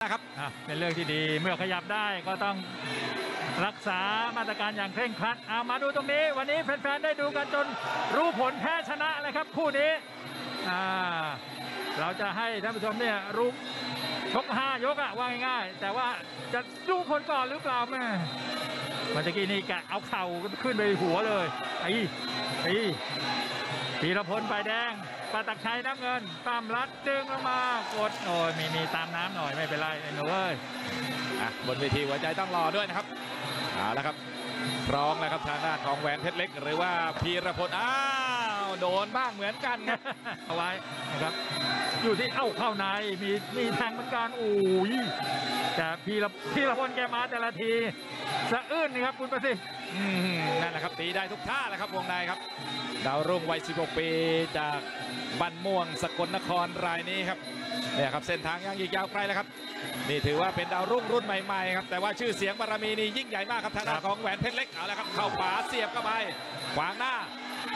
นะครับเป็นเรื่องที่ดีเมื่อขยับได้ก็ต้องรักษามาตรการอย่างเคร่งครัดเอามาดูตรงนี้ วันนี้แฟนๆได้ดูกันจนรู้ผลแพ้ชนะเลยครับคู่นี้เราจะให้ท่านผู้ชมเนี่ยรู้ชกห้ายกอะว่าง่ายๆแต่ว่าจะดูผลก่อนหรือเปล่าแม่มื่อกี้นี่แกะเอาเข่าขึ้นไปหัวเลยไอ้ไอ้พีรพลใบแดง ปาตักชัยน้ำเงินตามรัดดึงลงมากดโอ้ยมีมีตามน้ำหน่อยไม่เป็นไรไอ้หนูเอ้ยอะบนเวทีหัวใจต้องรอด้วยนะครับเอาละครับพร้อมแล้วครับทางด้านของแหวนเพชรเล็ก หรือว่าพีรพลอ้าวโดนบ้างเหมือนกันครับเอาไว้นะครับ อยู่ที่เอ้าเข้าในมีมีแทงเหมือนกันโอ้ยแต่พีละพีละพลแกมาแต่ละที สะอื้นนี่ครับคุณประสิทธิ์อืมนั่นแหละครับตีได้ทุกท่าแหละครับวงในครับดาวรุ่งวัย 16 ปีจากบ้านม่วงสกลนครรายนี้ครับเนี่ยครับเส้นทางยังอีกยาวไกลแล้วครับ นี่ถือว่าเป็นดาวรุ่งรุ่นใหม่ๆครับแต่ว่าชื่อเสียงบารมีนี่ยิ่งใหญ่มากครับทางด้านของแหวนเพชรเล็กเอาละครับเข้าขวาเสียบเข้าไปขวางหน้า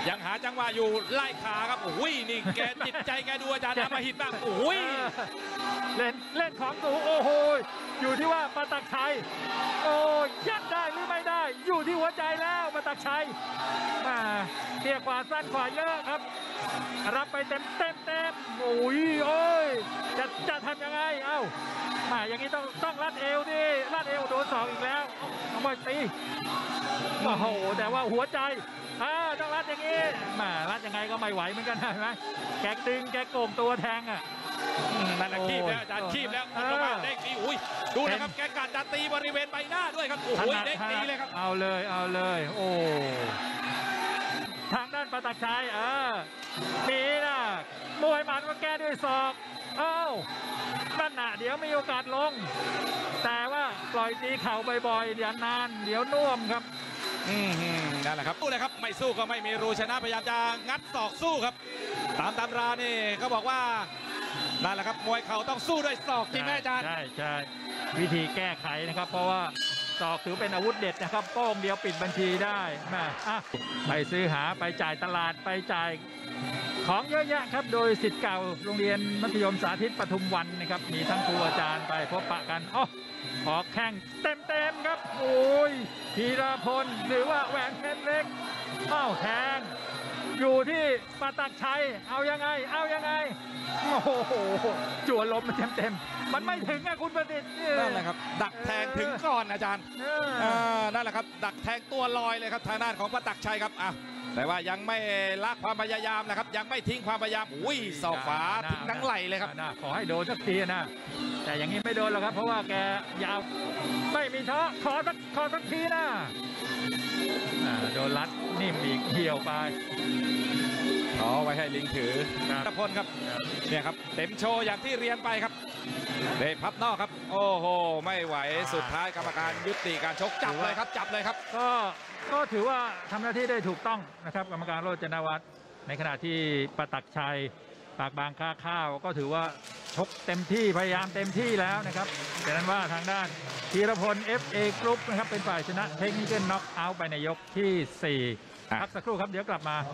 ยังหาจังหวะอยู่ไล่ขาครับโอ้ยนี่แกจิตใจแกดูอาจารย์อามาหิตบ้างโอ้ยเล่นเล่นของสูงโอ้โหอยู่ที่ว่าปาตักชัยโอ้ยยัดได้หรือไม่ได้ อยู่ที่หัวใจแล้วปาตักชัยมาเตี้ยกว่าสั้นกว่าเยอะครับ รับไปเต็มเต็มเต็มโอ้ยโอ้ยจะจะทำยังไงเอ้ามาอย่างนี้ต้องต้องรัดเอวดิรัดเอวโดนสองอีกแล้วเอาไปตีโอ้โหแต่ว่าหัวใจ อ่าต้องรัดอย่างนี้มารัดยังไงก็ไม่ไหวเหมือนกันเห็นไหมแกดึงแกโก่งตัวแทงอะอืมนั่นแหละคีบแล้วอาจารย์คีบแล้วเออลงมาเด้งตีอุ้ยดูนะครับแกกัดจะตีบริเวณใบหน้าด้วยครับโอ้โหถนัดเด้งตีเลยครับเอาเลยเอาเลย โอ้ทางด้านประตักชัยเออมีนะมวยหมันมาแก้ด้วยศอกเอ้านั่นน่ะเดี๋ยวมีโอกาสลง แต่ว่าปล่อยตีเข่าบ่อยๆเดี๋ยวนาน เดี๋ยวน่วมครับอืม นั่นแหละครับสู้เลยครับ ไม่สู้ก็ไม่มีรูชนะพยายามจะงัดศอกสู้ครับ ตามตำรานี่เขาบอกว่านั่นแหละครับมวยเข่าต้องสู้ด้วยศอกจริงไหมอาจารย์ใช่ใช่วิธีแก้ไขนะครับ เพราะว่าศอกถือเป็นอาวุธเด็ดนะครับโป้งเดียวปิดบัญชีได้แม่อะไปซื้อหาไปจ่ายตลาดไปจ่ายของเยอะแยะครับ โดยสิทธิ์เก่าโรงเรียนมัธยมสาธิตปทุมวันนะครับ มีทั้งครูอาจารย์ไปพบปะกันอ๋อ ออกแข่งเต็มเต็มๆครับ โอ้ยพีราพลหรือว่าแหวนเพชรเล็กเอ้าแทง อยู่ที่ปาตักชัย เอายังไง เอายังไง โอ้โหจั่วลมมันเต็มเต็มๆ มันไม่ถึงอะคุณประดิษฐ์นั่นแหละครับ ดักแทงถึงก่อนอาจารย์เอออ่านั่นแหละครับ ดักแทงตัวลอยเลยครับทางด้านของพระตักชัยครับอะแต่ว่ายังไม่ละความพยายามนะครับ ยังไม่ทิ้งความพยายามอุ้ยศอกขวาทิ้งทั้งไหลเลยครับน่าขอให้โดนสักทีนะ แต่อย่างนี้ไม่โดนหรอกครับ เพราะว่าแกยาวไม่มีท้อขอสักขอสักทีนะอ่าโดนรัดนิ่มอีกเหี่ยวไปขอไว้ให้ลิงถือครับตะพลครับเนี่ยครับ เต็มโชว์อย่างที่เรียนไปครับเดพับนอกครับ โอ้โห ไม่ไหวสุดท้ายกรรมการยุติการชกจับเลยครับ จับเลยครับ ก็ก็ถือว่าทำหน้าที่ได้ถูกต้องนะครับ กรรมการโรจนวัฒน์ในขณะที่ประตักชัย ปากบางค่าข้าว ก็ถือว่า ชกเต็มที่พยายามเต็มที่แล้วนะครับดังนั้นว่าทางด้านธีรพล FA Group นะครับเป็นฝ่ายชนะเทคนิคเกิลน็อกเอาท์ไปในยกที่อะ4พักสักครู่ครับเดี๋ยวกลับมาเ